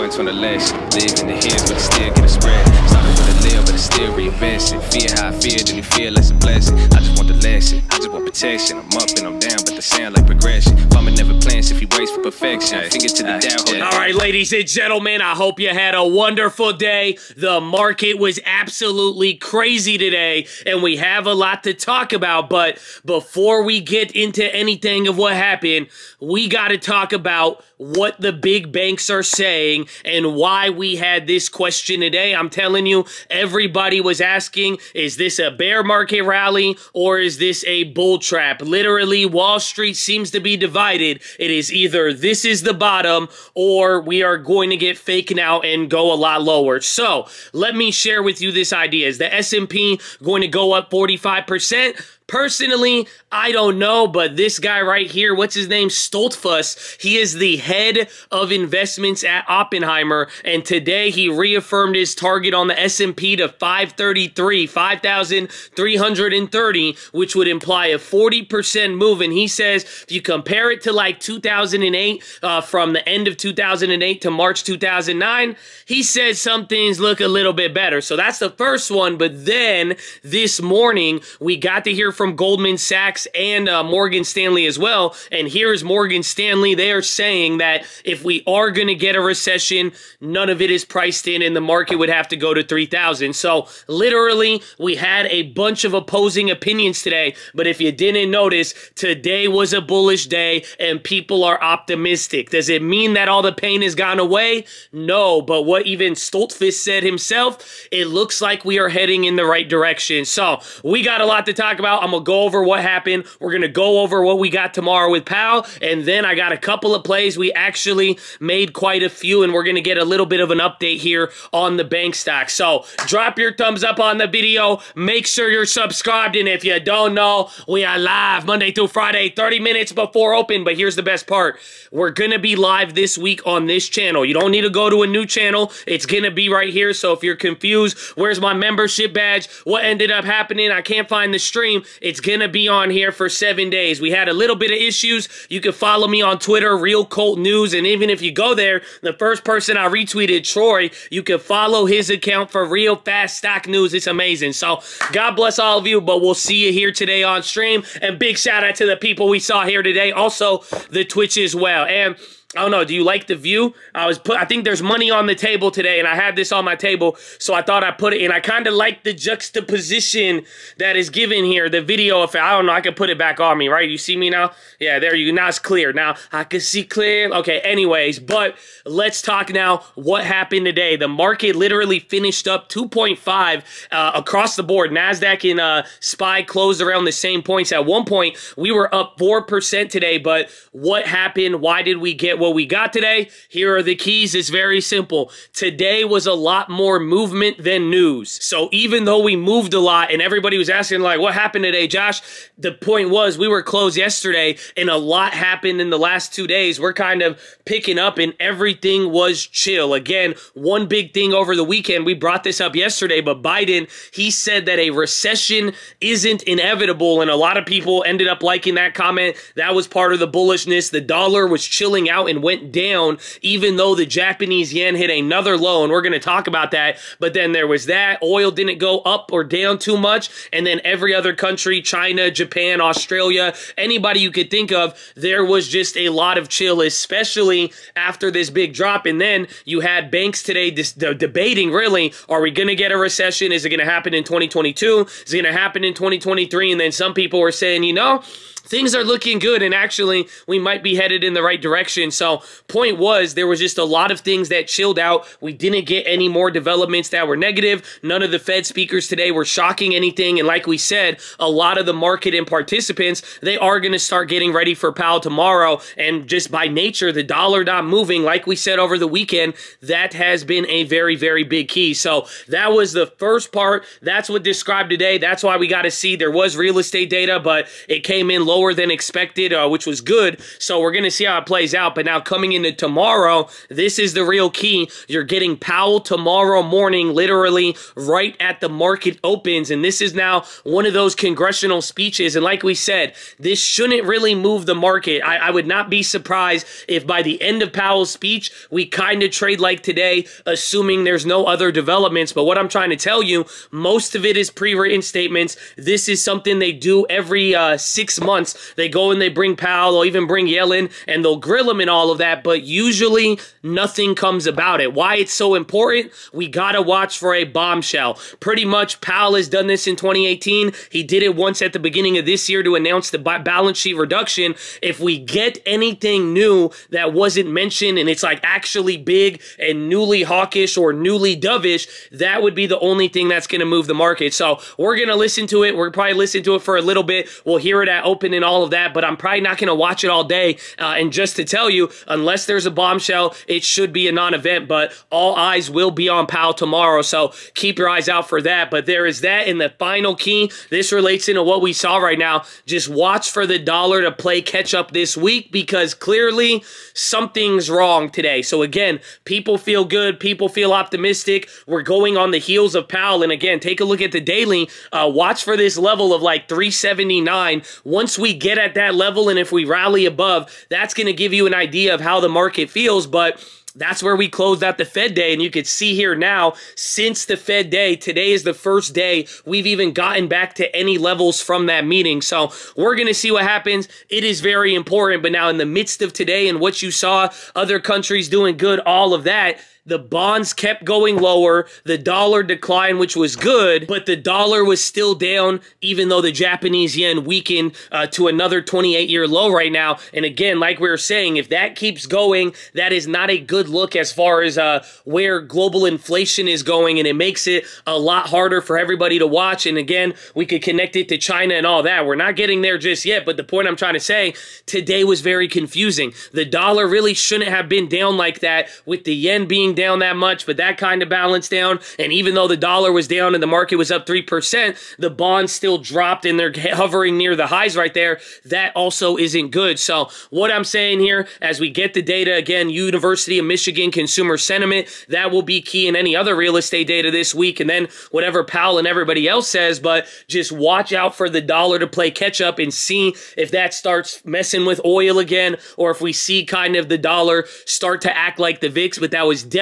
points on the list. Live in the hills, but I still get a spread. Started with a live, but it's still reinvesting. Fear how I feel, then you feel less a blessing. I just want the lesson, I just protection. I'm up and I'm down, but the sound like progression. Farmer never plans if he waits for perfection. Finger to the down. All right, ladies and gentlemen, I hope you had a wonderful day. The market was absolutely crazy today, and we have a lot to talk about. But before we get into anything of what happened, we got to talk about what the big banks are saying and why we had this question today. I'm telling you, everybody was asking, is this a bear market rally or is this a bull trap? Literally, Wall Street seems to be divided. It is either this is the bottom or we are going to get faking out and go a lot lower. So let me share with you this idea. Is the S&P going to go up 45%? Personally, I don't know, but this guy right here, what's his name? Stoltzfus. He is the head of investments at Oppenheimer, and today he reaffirmed his target on the S&P to 533, 5,330, which would imply a 40% move. And he says if you compare it to like 2008, uh, from the end of 2008 to March 2009, he says some things look a little bit better. So that's the first one. But then this morning, we got to hear from Goldman Sachs and uh, Morgan Stanley as well. And here's Morgan Stanley. They are saying that if we are going to get a recession, none of it is priced in and the market would have to go to 3,000. So literally, we had a bunch of opposing opinions today. But if you didn't notice, today was a bullish day and people are optimistic. Does it mean that all the pain has gone away? No. But what even Stoltzfus said himself, it looks like we are heading in the right direction. So we got a lot to talk about. I'm I'm going to go over what happened. We're going to go over what we got tomorrow with Powell. And then I got a couple of plays. We actually made quite a few, and we're going to get a little bit of an update here on the bank stock. So drop your thumbs up on the video. Make sure you're subscribed. And if you don't know, we are live Monday through Friday, 30 minutes before open. But here's the best part. We're going to be live this week on this channel. You don't need to go to a new channel. It's going to be right here. So if you're confused, where's my membership badge? What ended up happening? I can't find the stream. It's going to be on here for seven days. We had a little bit of issues. You can follow me on Twitter, Real Colt News. And even if you go there, the first person I retweeted, Troy, you can follow his account for real fast stock news. It's amazing. So God bless all of you, but we'll see you here today on stream. And big shout out to the people we saw here today. Also, the Twitch as well. And I don't know. Do you like the view? I was put. I think there's money on the table today, and I had this on my table, so I thought I put it in. I kind of like the juxtaposition that is given here. The video, if I don't know, I can put it back on me, right? You see me now? Yeah, there you. Now it's clear. Now I can see clear. Okay. Anyways, but let's talk now. What happened today? The market literally finished up 2.5 uh, across the board. Nasdaq and uh, Spy closed around the same points. At one point, we were up four percent today. But what happened? Why did we get what we got today. Here are the keys. It's very simple. Today was a lot more movement than news. So even though we moved a lot and everybody was asking like, what happened today, Josh? The point was we were closed yesterday and a lot happened in the last two days. We're kind of picking up and everything was chill. Again, one big thing over the weekend, we brought this up yesterday, but Biden, he said that a recession isn't inevitable. And a lot of people ended up liking that comment. That was part of the bullishness. The dollar was chilling out and went down, even though the Japanese yen hit another low. And we're going to talk about that. But then there was that. Oil didn't go up or down too much. And then every other country, China, Japan, Australia, anybody you could think of, there was just a lot of chill, especially after this big drop. And then you had banks today dis- debating really, are we going to get a recession? Is it going to happen in 2022? Is it going to happen in 2023? And then some people were saying, you know, things are looking good and actually we might be headed in the right direction. So point was there was just a lot of things that chilled out. We didn't get any more developments that were negative. None of the Fed speakers today were shocking anything. And like we said, a lot of the market and participants, they are going to start getting ready for Powell tomorrow. And just by nature, the dollar not moving, like we said over the weekend, that has been a very, very big key. So that was the first part. That's what described today. That's why we got to see there was real estate data, but it came in lower than expected, uh, which was good. So we're going to see how it plays out. But now coming into tomorrow, this is the real key. You're getting Powell tomorrow morning, literally right at the market opens. And this is now one of those congressional speeches. And like we said, this shouldn't really move the market. I, I would not be surprised if by the end of Powell's speech, we kind of trade like today, assuming there's no other developments. But what I'm trying to tell you, most of it is pre-written statements. This is something they do every uh, six months. They go and they bring Powell, they'll even bring Yellen, and they'll grill him and all of that. But usually nothing comes about it. Why it's so important? We gotta watch for a bombshell. Pretty much, Powell has done this in 2018. He did it once at the beginning of this year to announce the balance sheet reduction. If we get anything new that wasn't mentioned and it's like actually big and newly hawkish or newly dovish, that would be the only thing that's to move the market. So we're to listen to it. We're probably listen to it for a little bit. We'll hear it at open and all of that, but I'm probably not to watch it all day. Uh, and just to tell you, unless there's a bombshell, it should be a non-event, but all eyes will be on Powell tomorrow. So keep your eyes out for that. But there is that in the final key. This relates into what we saw right now. Just watch for the dollar to play catch up this week because clearly something's wrong today. So again, people feel good. People feel optimistic. We're going on the heels of Powell. And again, take a look at the daily. Uh, watch for this level of like 379. Once we get at that level and if we rally above, that's going to give you an idea of how the market feels. But that's where we closed out the Fed day. And you could see here now, since the Fed day, today is the first day we've even gotten back to any levels from that meeting. So we're going to see what happens. It is very important. But now, in the midst of today and what you saw, other countries doing good, all of that, the bonds kept going lower, the dollar declined, which was good, but the dollar was still down, even though the Japanese yen weakened uh, to another 28 year low right now. And again, like we were saying, if that keeps going, that is not a good look as far as uh, where global inflation is going, and it makes it a lot harder for everybody to watch. And again, we could connect it to China and all that. We're not getting there just yet, but the point I'm trying to say today was very confusing. The dollar really shouldn't have been down like that with the yen being down that much, but that kind of balance down. And even though the dollar was down and the market was up 3%, the bonds still dropped and they're hovering near the highs right there. That also isn't good. So, what I'm saying here, as we get the data again, University of Michigan consumer sentiment, that will be key in any other real estate data this week. And then whatever Powell and everybody else says, but just watch out for the dollar to play catch up and see if that starts messing with oil again or if we see kind of the dollar start to act like the VIX. But that was definitely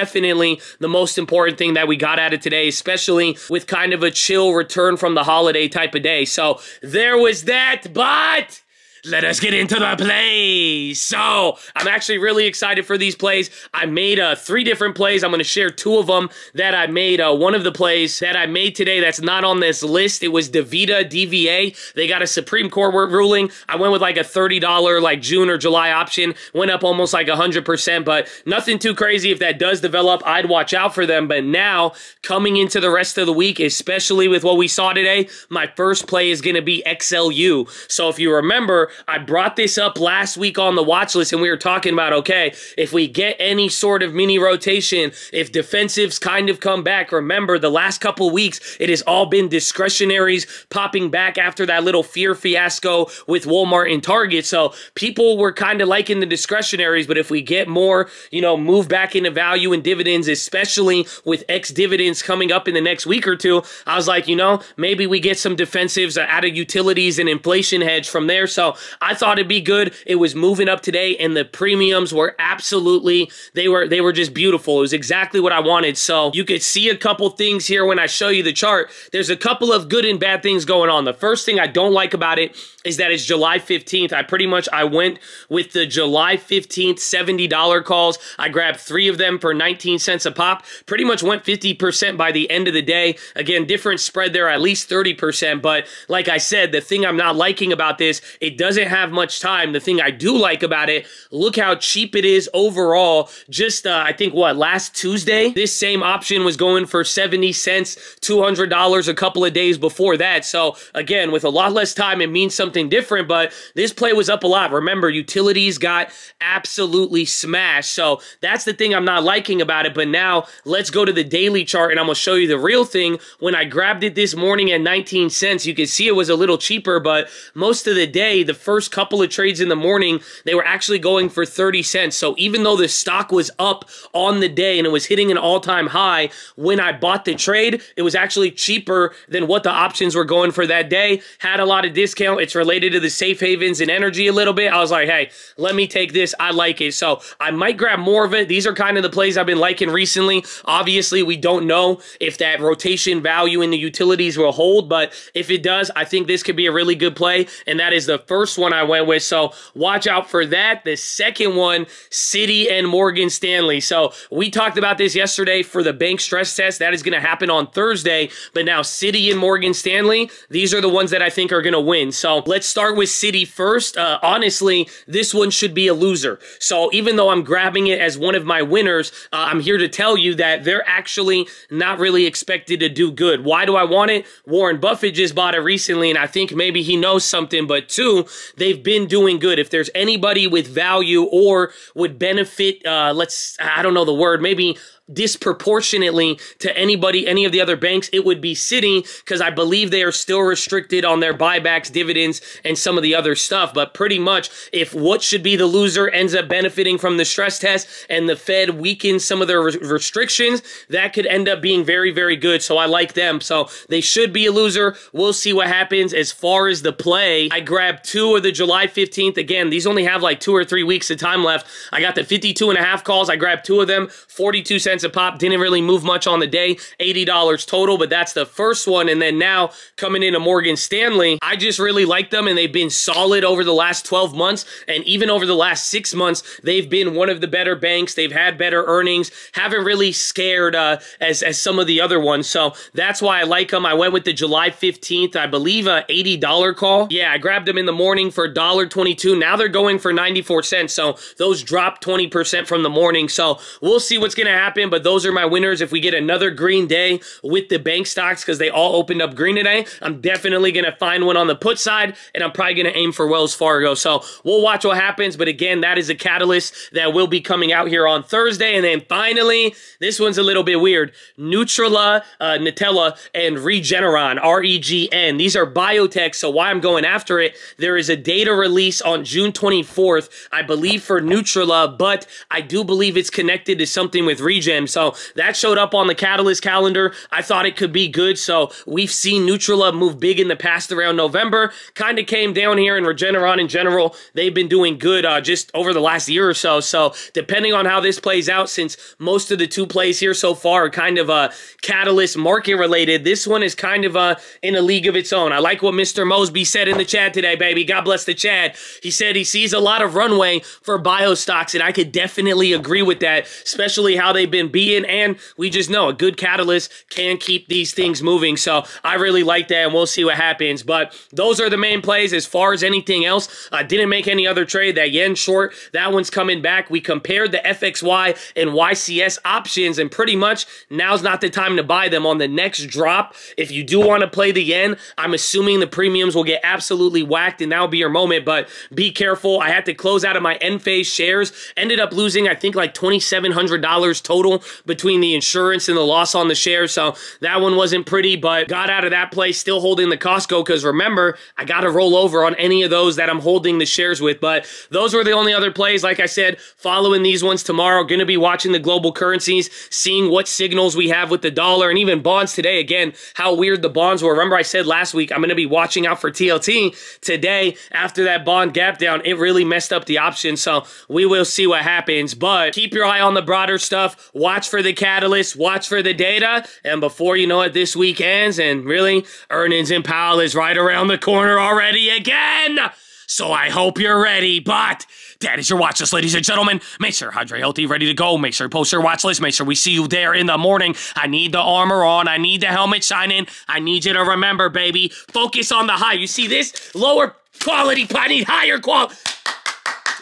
the most important thing that we got out of today, especially with kind of a chill return from the holiday type of day. So there was that, but let us get into the plays. So I'm actually really excited for these plays. I made uh, three different plays. I'm going to share two of them that I made. Uh, one of the plays that I made today that's not on this list, it was DaVita DVA. They got a Supreme Court ruling. I went with like a $30 like June or July option. Went up almost like 100%, but nothing too crazy. If that does develop, I'd watch out for them. But now, coming into the rest of the week, especially with what we saw today, my first play is going to be XLU. So if you remember, I brought this up last week on the watch list, and we were talking about okay, if we get any sort of mini rotation, if defensives kind of come back, remember the last couple weeks, it has all been discretionaries popping back after that little fear fiasco with Walmart and Target. So people were kind of liking the discretionaries, but if we get more, you know, move back into value and dividends, especially with ex dividends coming up in the next week or two, I was like, you know, maybe we get some defensives out of utilities and inflation hedge from there. So I thought it'd be good. It was moving up today, and the premiums were absolutely they were they were just beautiful. It was exactly what I wanted. So you could see a couple things here when I show you the chart. There's a couple of good and bad things going on. The first thing I don't like about it is that it's July 15th. I pretty much I went with the July 15th $70 calls. I grabbed three of them for 19 cents a pop. Pretty much went 50% by the end of the day. Again, different spread there, at least 30%. But like I said, the thing I'm not liking about this, it doesn't have much time. The thing I do like about it, look how cheap it is overall. Just, uh, I think, what, last Tuesday? This same option was going for 70 cents, $200 a couple of days before that. So, again, with a lot less time, it means something different, but this play was up a lot. Remember, utilities got absolutely smashed. So, that's the thing I'm not liking about it. But now, let's go to the daily chart, and I'm going to show you the real thing. When I grabbed it this morning at 19 cents, you can see it was a little cheaper, but most of the day, the first couple of trades in the morning, they were actually going for 30 cents. So even though the stock was up on the day and it was hitting an all time high, when I bought the trade, it was actually cheaper than what the options were going for that day. Had a lot of discount. It's related to the safe havens and energy a little bit. I was like, hey, let me take this. I like it. So I might grab more of it. These are kind of the plays I've been liking recently. Obviously, we don't know if that rotation value in the utilities will hold, but if it does, I think this could be a really good play. And that is the first one I went with. So watch out for that. The second one, Citi and Morgan Stanley. So we talked about this yesterday for the bank stress test. That is going to happen on Thursday. But now Citi and Morgan Stanley, these are the ones that I think are going to win. So let's start with Citi first. Uh, honestly, this one should be a loser. So even though I'm grabbing it as one of my winners, uh, I'm here to tell you that they're actually not really expected to do good. Why do I want it? Warren Buffett just bought it recently, and I think maybe he knows something. But two, they've been doing good. If there's anybody with value or would benefit, uh, let's, I don't know the word, maybe disproportionately to anybody, any of the other banks, it would be Citi because I believe they are still restricted on their buybacks, dividends, and some of the other stuff. But pretty much, if what should be the loser ends up benefiting from the stress test and the Fed weakens some of their re- restrictions, that could end up being very, very good. So I like them. So they should be a loser. We'll see what happens. As far as the play, I grabbed two of the July 15th. Again, these only have like two or three weeks of time left. I got the 52 and a half calls. I grabbed two of them, 42 cents cents pop. Didn't really move much on the day. $80 total, but that's the first one. And then now coming into Morgan Stanley, I just really like them and they've been solid over the last 12 months. And even over the last six months, they've been one of the better banks. They've had better earnings, haven't really scared uh, as, as some of the other ones. So that's why I like them. I went with the July 15th, I believe, a $80 call. Yeah, I grabbed them in the morning for $1.22. Now they're going for 94 cents. So those dropped 20% from the morning. So we'll see what's going to happen but those are my winners. If we get another green day with the bank stocks, because they all opened up green today, I'm definitely going to find one on the put side, and I'm probably going to aim for Wells Fargo. So we'll watch what happens. But again, that is a catalyst that will be coming out here on Thursday. And then finally, this one's a little bit weird. Nutrela, uh, Nutella, and Regeneron, R-E-G-N. These are biotech, so why I'm going after it, there is a data release on June 24th, I believe for Nutrela, but I do believe it's connected to something with Regen. So that showed up on the Catalyst calendar. I thought it could be good. So we've seen Nutrela move big in the past around November. Kind of came down here, and Regeneron in general, they've been doing good uh, just over the last year or so. So depending on how this plays out, since most of the two plays here so far are kind of uh, Catalyst market related, this one is kind of uh, in a league of its own. I like what Mr. Mosby said in the chat today, baby. God bless the chat. He said he sees a lot of runway for bio stocks, and I could definitely agree with that, especially how they've been being, and we just know a good catalyst can keep these things moving. So I really like that, and we'll see what happens. But those are the main plays. As far as anything else, I didn't make any other trade. That yen short, that one's coming back. We compared the FXY and YCS options, and pretty much now's not the time to buy them on the next drop. If you do want to play the yen, I'm assuming the premiums will get absolutely whacked, and that'll be your moment. But be careful. I had to close out of my Enphase shares. Ended up losing, I think, like $2,700 total between the insurance and the loss on the shares. So that one wasn't pretty, but got out of that place still holding the Costco because remember, I got to roll over on any of those that I'm holding the shares with. But those were the only other plays. Like I said, following these ones tomorrow, going to be watching the global currencies, seeing what signals we have with the dollar and even bonds today. Again, how weird the bonds were. Remember, I said last week I'm going to be watching out for TLT today after that bond gap down. It really messed up the option. So we will see what happens. But keep your eye on the broader stuff. Watch for the catalyst, watch for the data, and before you know it, this week ends, and really, earnings in Powell is right around the corner already again. So I hope you're ready, but that is your watch list, ladies and gentlemen. Make sure Hydra Healthy ready to go. Make sure you post your watch list. Make sure we see you there in the morning. I need the armor on. I need the helmet shining. I need you to remember, baby. Focus on the high. You see this? Lower quality. I need higher quality.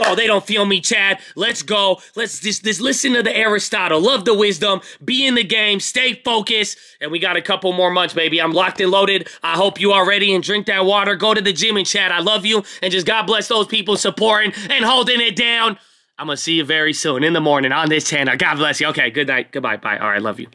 Oh, they don't feel me, Chad. Let's go. Let's just, just listen to the Aristotle. Love the wisdom. Be in the game. Stay focused. And we got a couple more months, baby. I'm locked and loaded. I hope you are ready and drink that water. Go to the gym and chat. I love you. And just God bless those people supporting and holding it down. I'm going to see you very soon in the morning on this channel. God bless you. Okay, good night. Goodbye. Bye. All right, love you.